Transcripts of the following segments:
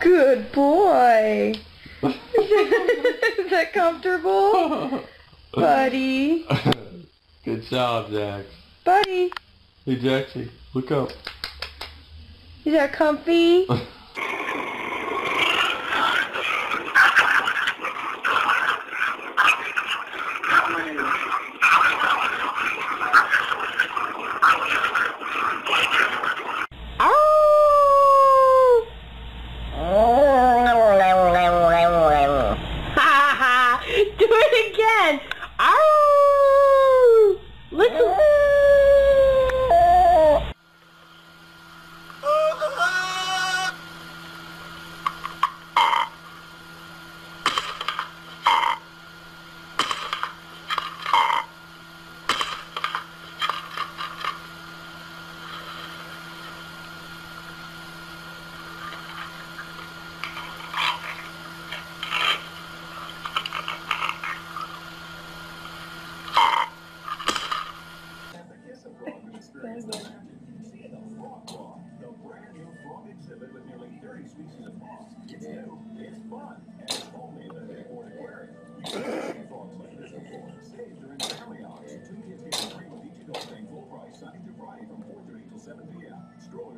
Good boy. Is that comfortable? Buddy. Good job, Jax. Buddy. Hey, Jaxie, look up. Is that comfy? Do it again. Ow! Listen.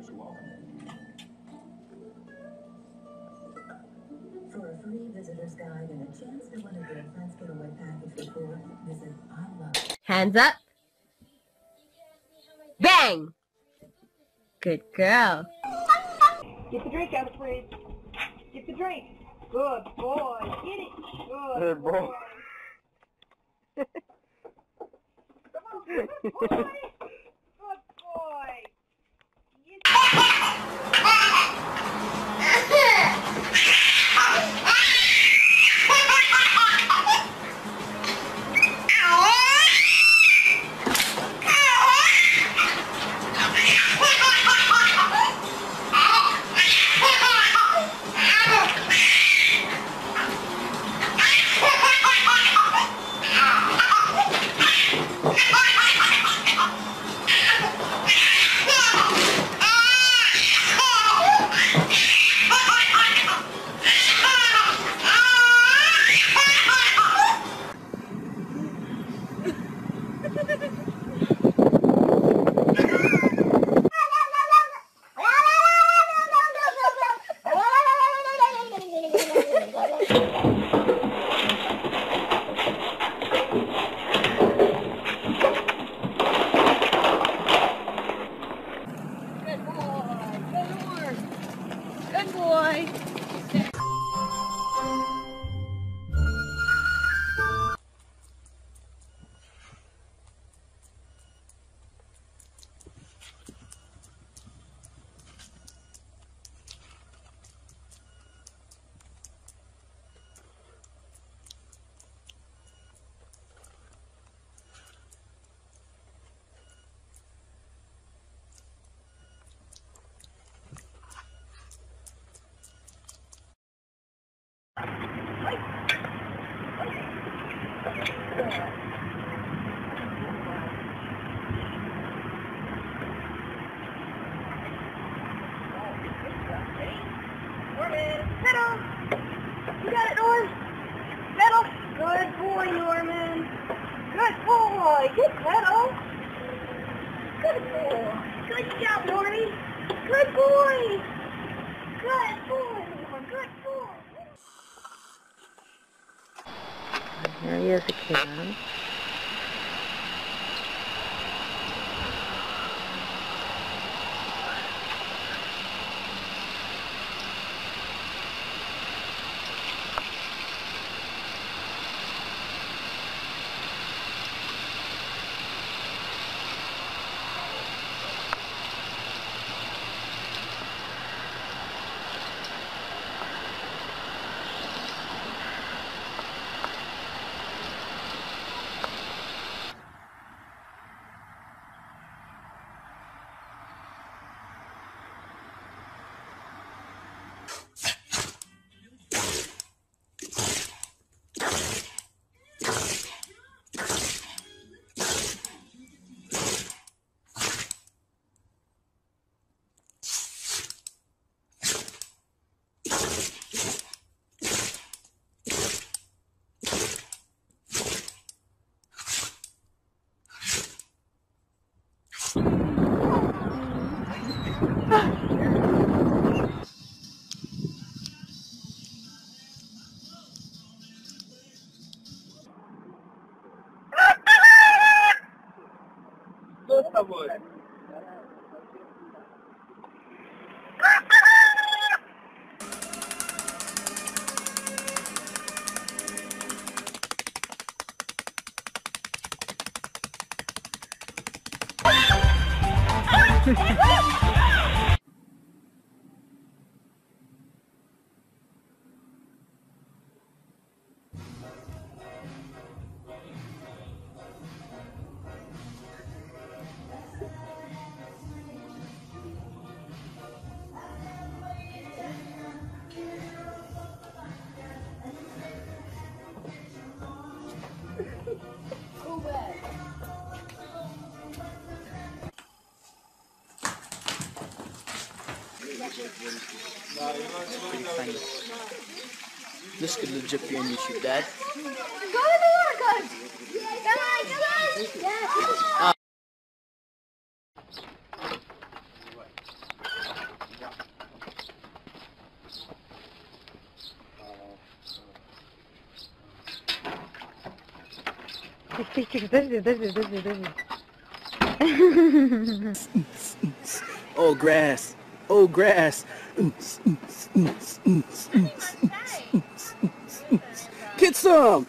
For a free visitor's guide and a chance to win a girlfriend's getaway package report, visit I Love Hands up. Bang! Good girl. Get the drink out of the fridge. Get the drink. Good boy. Get it. Good, Good boy. Come on. Good boy. Boy. Good pedal. Good boy. Good job, Normie. Good boy. Good boy. Good boy. Here he is again. Dos sabores. Pretty funny. This could legit be on YouTube, Dad. Go in the water, guys! Come on, come on! Guys, guys! Oh, grass. Oh, grass. Get some.